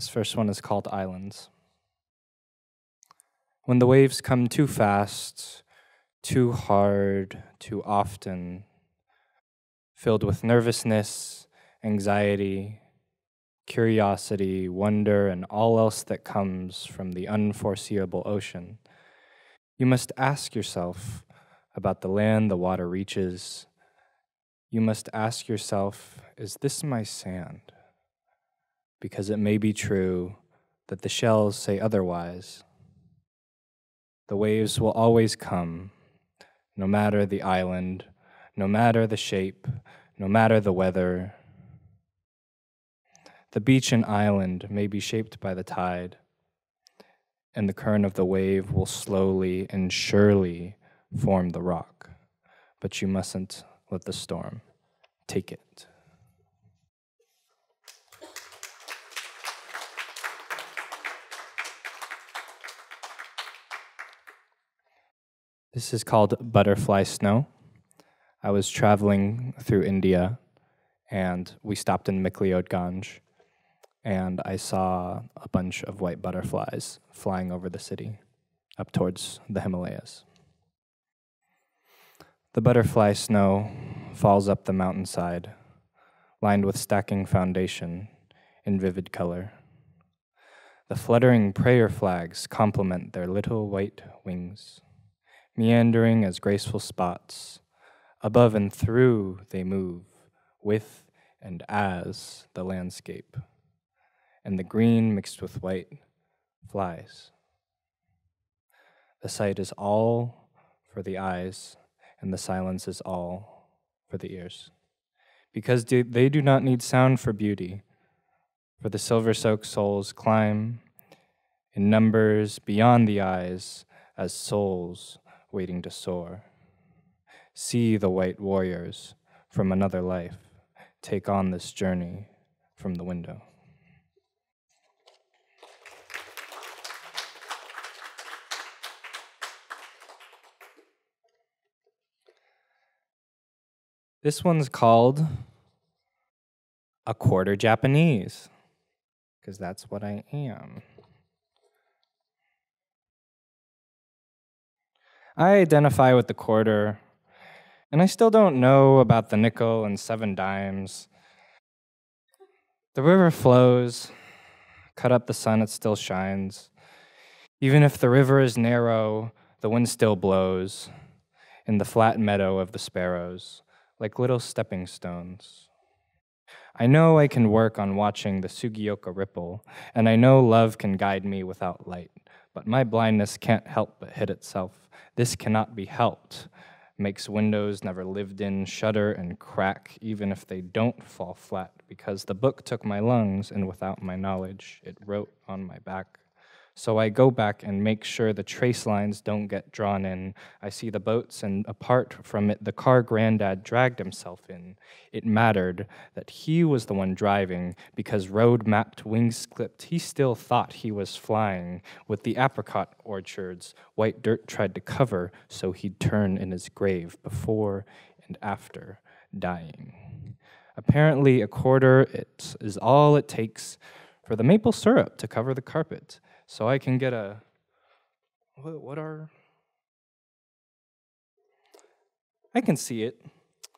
This first one is called Islands. When the waves come too fast, too hard, too often, filled with nervousness, anxiety, curiosity, wonder, and all else that comes from the unforeseeable ocean, you must ask yourself about the land the water reaches. You must ask yourself, is this my sand? Because it may be true that the shells say otherwise. The waves will always come, no matter the island, no matter the shape, no matter the weather. The beach and island may be shaped by the tide, and the current of the wave will slowly and surely form the rock, but you mustn't let the storm take it. This is called Butterfly Snow. I was traveling through India and we stopped in McLeodganj and I saw a bunch of white butterflies flying over the city up towards the Himalayas. The butterfly snow falls up the mountainside, lined with stacking foundation in vivid color. The fluttering prayer flags complement their little white wings meandering as graceful spots. Above and through they move, with and as the landscape, and the green mixed with white flies. The sight is all for the eyes, and the silence is all for the ears. Because they do not need sound for beauty, for the silver soaked souls climb in numbers beyond the eyes as souls waiting to soar. See the white warriors from another life take on this journey from the window. This one's called A Quarter Japanese, because that's what I am. I identify with the quarter, and I still don't know about the nickel and seven dimes. The river flows, cut up the sun, it still shines. Even if the river is narrow, the wind still blows in the flat meadow of the sparrows, like little stepping stones. I know I can work on watching the Sugioka ripple, and I know love can guide me without light, but my blindness can't help but hit itself this cannot be helped. Makes windows never lived in shudder and crack, even if they don't fall flat, because the book took my lungs, and without my knowledge, it wrote on my back. So I go back and make sure the trace lines don't get drawn in. I see the boats, and apart from it, the car granddad dragged himself in. It mattered that he was the one driving because road mapped wings clipped. He still thought he was flying. With the apricot orchards, white dirt tried to cover so he'd turn in his grave before and after dying. Apparently, a quarter it is all it takes for the maple syrup to cover the carpet so I can get a what, what are? I can see it,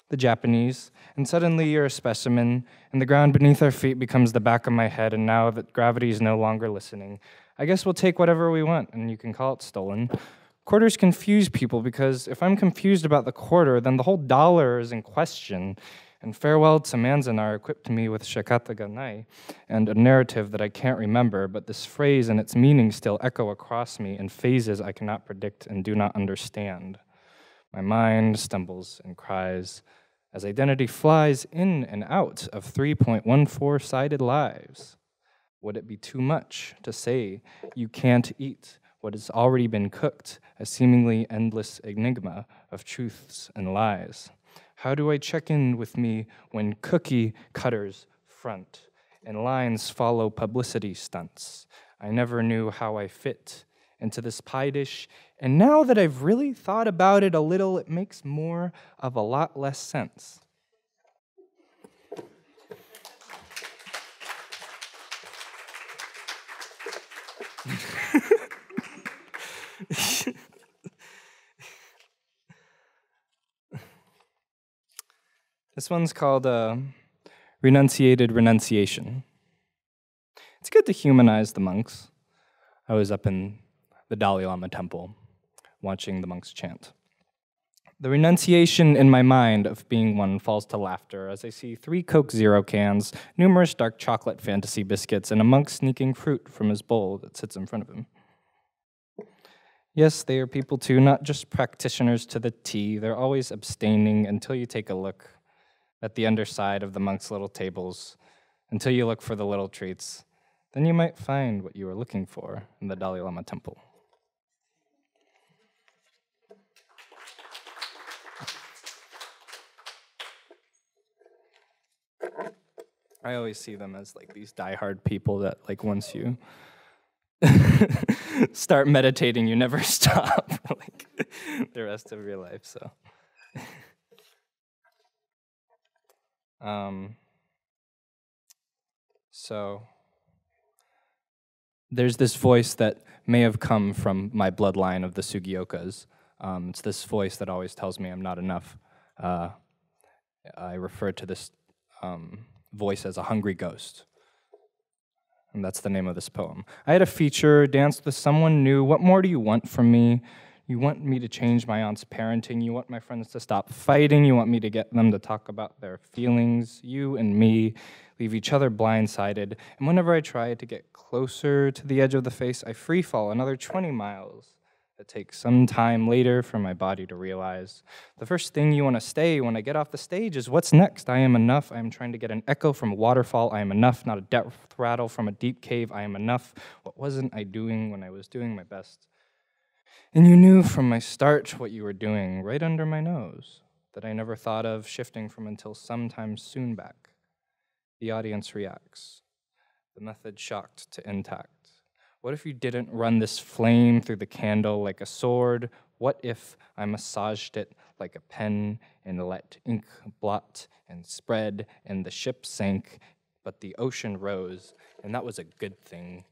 the Japanese, and suddenly you're a specimen, and the ground beneath our feet becomes the back of my head, and now that gravity is no longer listening, I guess we'll take whatever we want, and you can call it stolen. Quarters confuse people because if I'm confused about the quarter, then the whole dollar is in question, and Farewell to Manzanar equipped me with Shikata ga nai and a narrative that I can't remember, but this phrase and its meaning still echo across me in phases I cannot predict and do not understand. My mind stumbles and cries as identity flies in and out of 3.14 sided lives. Would it be too much to say you can't eat what has already been cooked, a seemingly endless enigma of truths and lies? How do I check in with me when cookie cutters front and lines follow publicity stunts? I never knew how I fit into this pie dish, and now that I've really thought about it a little, it makes more of a lot less sense. this one's called uh, Renunciated Renunciation. It's good to humanize the monks. I was up in the Dalai Lama temple watching the monks chant. The renunciation in my mind of being one falls to laughter as I see three Coke Zero cans, numerous dark chocolate fantasy biscuits, and a monk sneaking fruit from his bowl that sits in front of him. Yes, they are people too, not just practitioners to the T. They're always abstaining until you take a look at the underside of the monks' little tables, until you look for the little treats. Then you might find what you were looking for in the Dalai Lama temple. I always see them as like these diehard people that like once you start meditating, you never stop like the rest of your life. So, um, so there's this voice that may have come from my bloodline of the Sugiokas. Um, it's this voice that always tells me I'm not enough. Uh, I refer to this um, voice as a hungry ghost. And that's the name of this poem. I had a feature, danced with someone new. What more do you want from me? You want me to change my aunt's parenting. You want my friends to stop fighting. You want me to get them to talk about their feelings. You and me leave each other blindsided. And whenever I try to get closer to the edge of the face, I free fall another 20 miles it takes some time later for my body to realize. The first thing you want to say when I get off the stage is, What's next? I am enough. I am trying to get an echo from a waterfall. I am enough, not a death rattle from a deep cave. I am enough. What wasn't I doing when I was doing my best? And you knew from my start what you were doing right under my nose that I never thought of shifting from until sometime soon back. The audience reacts. The method shocked to intact. What if you didn't run this flame through the candle like a sword? What if I massaged it like a pen and let ink blot and spread and the ship sank, but the ocean rose, and that was a good thing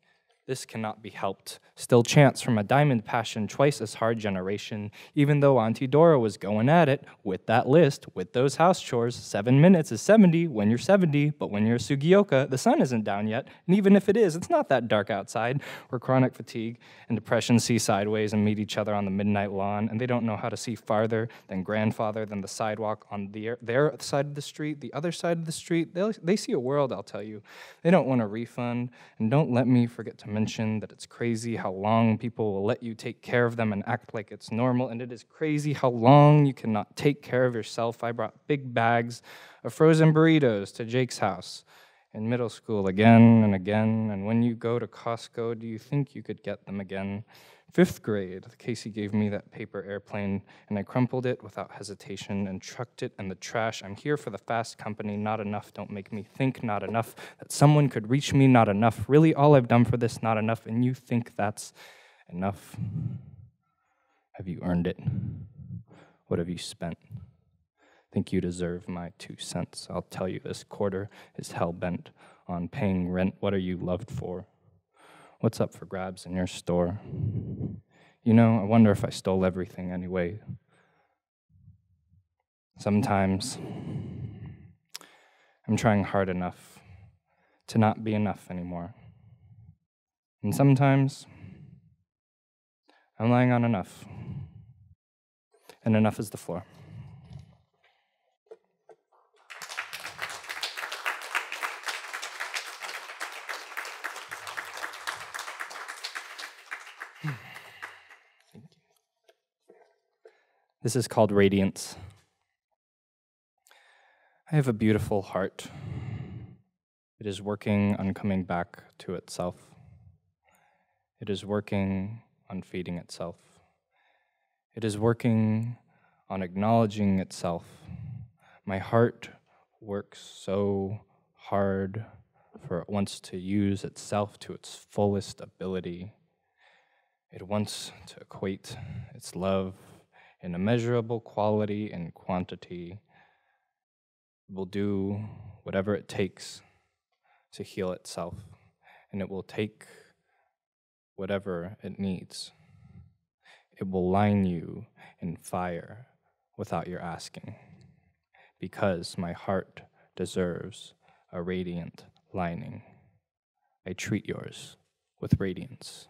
this cannot be helped. Still chance from a diamond passion, twice as hard generation, even though Auntie Dora was going at it with that list, with those house chores. Seven minutes is 70 when you're 70, but when you're a Sugioka, the sun isn't down yet. And even if it is, it's not that dark outside, where chronic fatigue and depression see sideways and meet each other on the midnight lawn, and they don't know how to see farther than grandfather, than the sidewalk on the, their side of the street, the other side of the street. They, they see a world, I'll tell you. They don't want a refund, and don't let me forget to mention mention that it's crazy how long people will let you take care of them and act like it's normal, and it is crazy how long you cannot take care of yourself. I brought big bags of frozen burritos to Jake's house in middle school again and again, and when you go to Costco, do you think you could get them again? Fifth grade, Casey gave me that paper airplane, and I crumpled it without hesitation and chucked it in the trash. I'm here for the fast company, not enough. Don't make me think, not enough. That someone could reach me, not enough. Really, all I've done for this, not enough. And you think that's enough? Have you earned it? What have you spent? Think you deserve my two cents. I'll tell you this quarter is hell bent on paying rent. What are you loved for? What's up for grabs in your store? You know, I wonder if I stole everything anyway. Sometimes I'm trying hard enough to not be enough anymore. And sometimes I'm lying on enough, and enough is the floor. This is called radiance. I have a beautiful heart. It is working on coming back to itself. It is working on feeding itself. It is working on acknowledging itself. My heart works so hard for it wants to use itself to its fullest ability. It wants to equate its love in immeasurable quality and quantity will do whatever it takes to heal itself. And it will take whatever it needs. It will line you in fire without your asking, because my heart deserves a radiant lining. I treat yours with radiance.